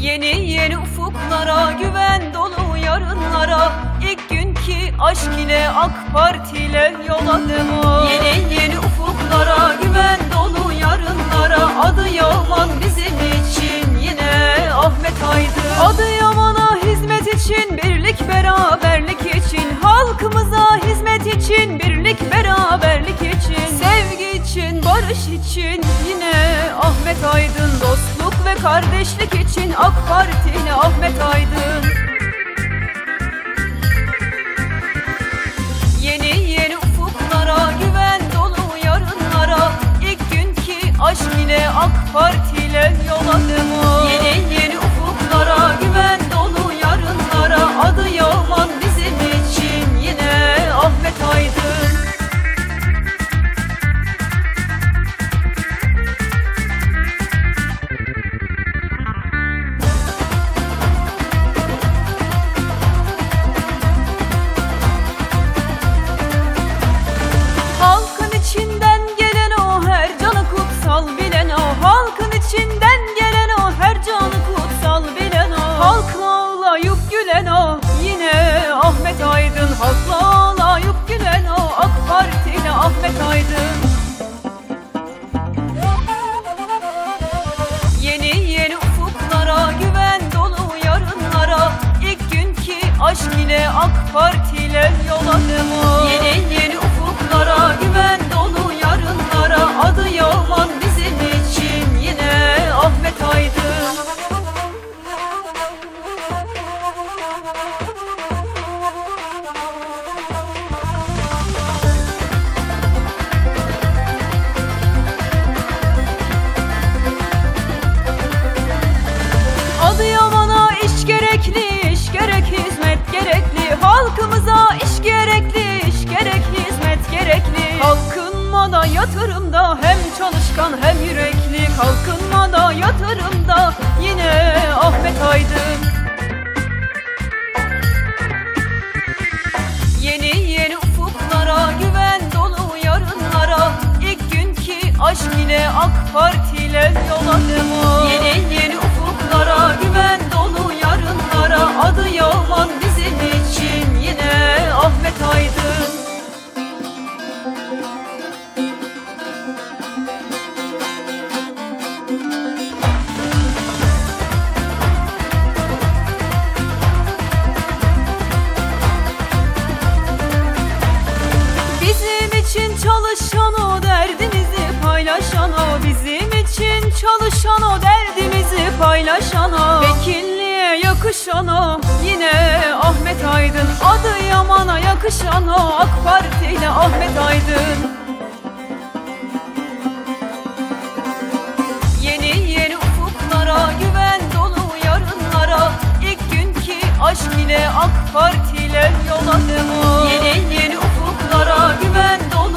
Yeni yeni ufuklara güven dolu yarınlara. İlk günkü aşk ile AK Parti ile yola devam Yeni yeni ufuklara güven dolu yarınlara. Adı Yaman bizim için yine Ahmet Aydın. Adı Yaman'a hizmet için birlik beraber Halkımıza hizmet için birlik beraberlik için Sevgi için barış için yine Ahmet Aydın Dostluk ve kardeşlik için AK Parti ile Ahmet Aydın. Yeni yeni ufuklara güven dolu yarınlara ilk günkü aşk ile AK Parti ile yola devam ile AK Parti ile yola devam Yeni gerek hizmet gerekli. Kalkınmada yatırımda hem çalışkan hem yürekli. Kalkınmada yatırımda yine Ahmet Aydın. Yeni yeni ufuklara güven dolu yarınlara. İlk günkü aşk ile AK Parti ile yola devam Yeni yeni ufuklara güven dolu paylaşanam Pekinli'ye yakışanam Yine Ahmet Aydın Adı Yaman'a yakışan o AK Parti ile Ahmet Aydın. Yeni yeni ufuklara güven dolu yarınlara ilk günkü aşk ile AK Parti ile yola devam Yeni yeni ufuklara güven dolu